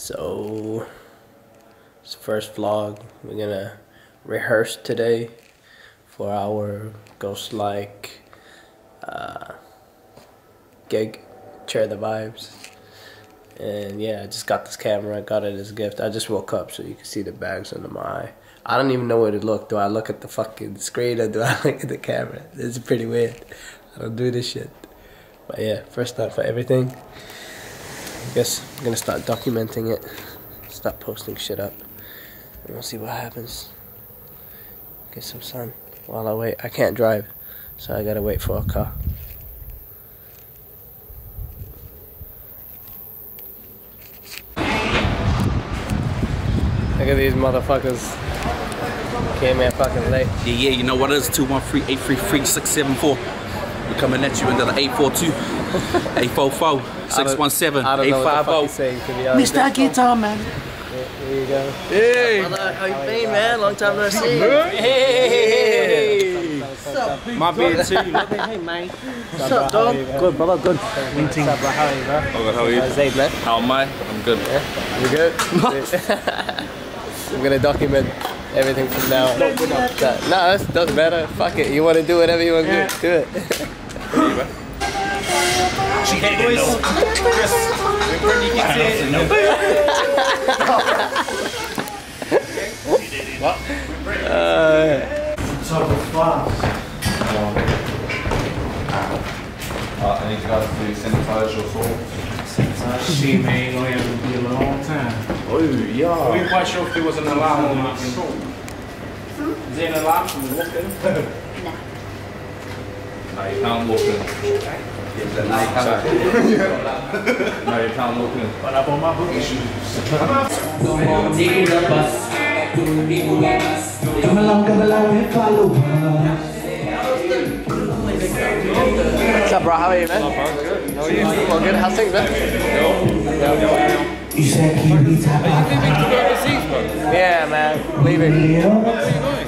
So, it's the first vlog. We're gonna rehearse today for our Ghostlike uh, gig, Chur the Vibes. And yeah, I just got this camera, I got it as a gift. I just woke up so you can see the bags under my eye. I don't even know where to look. Do I look at the fucking screen or do I look at the camera? This is pretty weird. I don't do this shit. But yeah, first time for everything. I guess I'm gonna start documenting it, start posting shit up, and we'll see what happens. Get some sun while I wait. I can't drive, so I gotta wait for a car. Look at these motherfuckers. Came here fucking late. Yeah, yeah, you know what it is? 213-833-674. We're coming at you into the 842, 844, 617, I don't know what the fuck oh. he's 850. saying, to be honest. Mr. Guitar Man. There you go. Hey. Brother, how you been, man? Long time no see. Hey! My beard too. What's up, dog? Good, brother, good. What's up, bro? How are you, bro? Oh, good, how are you? How's Zayd, man? How am I? I'm good. You good? I'm gonna document everything from now on. No, that doesn't matter. Fuck it. You wanna do whatever you wanna do, do it. She didn't know. Chris, when Brittany gets in. Uh, I need you guys to sanitize your soul. Shit, man, gonna have to be a long time. Oh, yeah. We ain't quite sure if there was an alarm on my control. Is there an alarm from the walk in? No, you can't walk in. No, you can't. no, you can't walk in. But up on my book What's up, bro? How are you, man? Good. How are you? All good? How's things, man? Yeah, man. Leaving. Ah,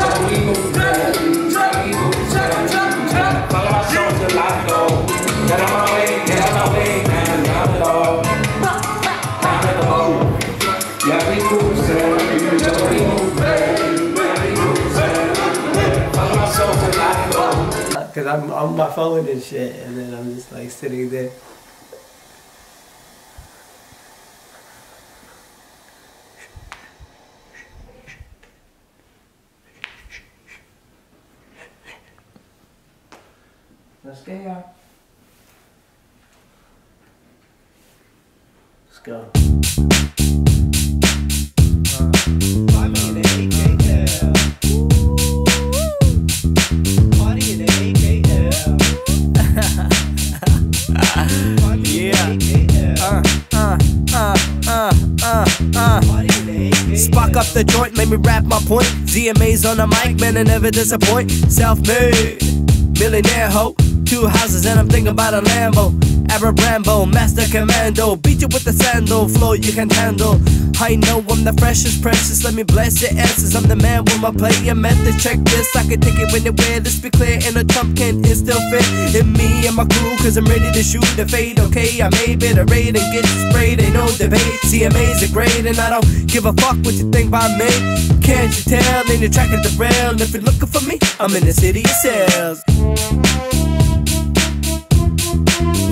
Cause I'm on my phone and shit, and then I'm just like sitting there. Let's go, y'all. Let's go. The joint, make me rap my point. ZMA's on the mic, man, I never disappoint. Self-made, millionaire hoe. Two houses and I'm thinking about a Lambo. Arab Rambo, Master Commando. Beat you with the sandal, flow you can handle. I know I'm the freshest, precious. Let me bless your asses. I'm the man with my player method. Check this, I can take it when they wear. Let's be clear, and a Trump can it still fit in me and my crew. Cause I'm ready to shoot the fade, okay? I may be the raid and get sprayed, ain't no debate. ZMA's a great, and I don't give a fuck what you think about me. Can't you tell? In the track of the rail. If you're looking for me, I'm in the city of sales.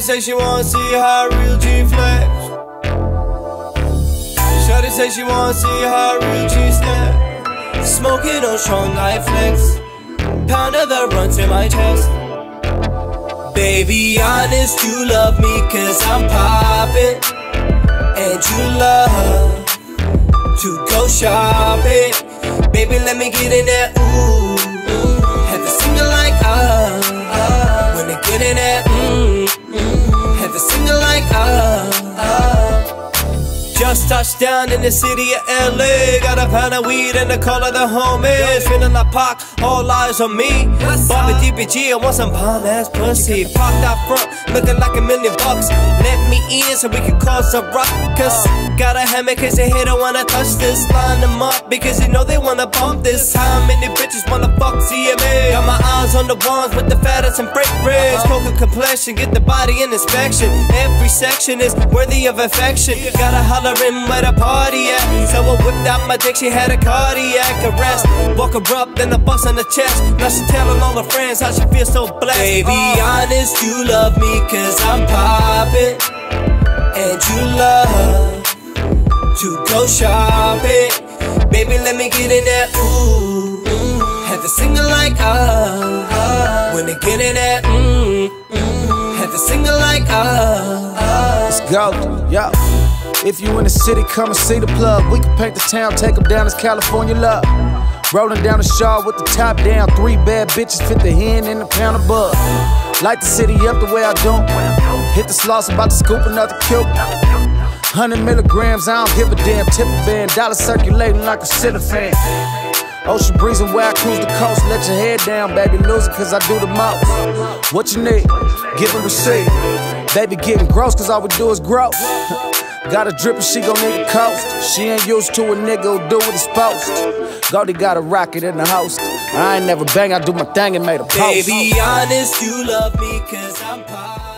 Shorty say she wanna see how real G flex. Shorty say she wanna see how real G step. Smoking on strong life flex. Pound of the runs in my chest. Baby, honest, you love me cause I'm poppin'. And you love to go shopping. Baby, let me get in there. Ooh, have to sing like ah. ah. When they get in there, sing Just touched down in the city of LA. Got a pound of weed and the call of the homies. Feeling like Pac, all eyes on me. Bobby DPG, I want some bomb ass pussy. Parked out front, looking like a million bucks. Let me in so we can cause a ruckus. Got a hammer cause they hate, don't wanna touch this. Line them up because they know they wanna bump this. How many bitches wanna fuck ZMA? Got my eyes on the ones with the fattest and break ribs. Coca complexion, get the body in inspection. Every section is worthy of affection. Gotta holler in where the party at. So I whipped out my dick, she had a cardiac arrest. Woke her up, then a bust on the chest. Now she telling all her friends how she feels so blessed. Baby, honest, you love me cause I'm poppin'. And you love to go shopping. Baby, let me get in there. Ooh, mm, have to sing it like ah. ah. When they get in there, mm, mm, have to sing it like ah. ah. Let's go, yo. If you in the city, come and see the plug. We can paint the town, take them down as California love. Rolling down the shaw with the top down. Three bad bitches fit the hen in the pound above. Light the city up the way I don't. Hit the sloss, about to scoop another cube. 100 milligrams, I don't give a damn. Tip band, dollar circulating like a fan. Ocean breezing where I cruise the coast. Let your head down, baby, lose it, cause I do the most. What you need? Give and receive. Baby getting gross, cause all we do is grow. Got a drip and she gon' need a coast. She ain't used to a nigga who do what he's supposed to. Got a rocket in the house. I ain't never bang, I do my thing and made a post. Baby, honest, you love me cause I'm poppin'.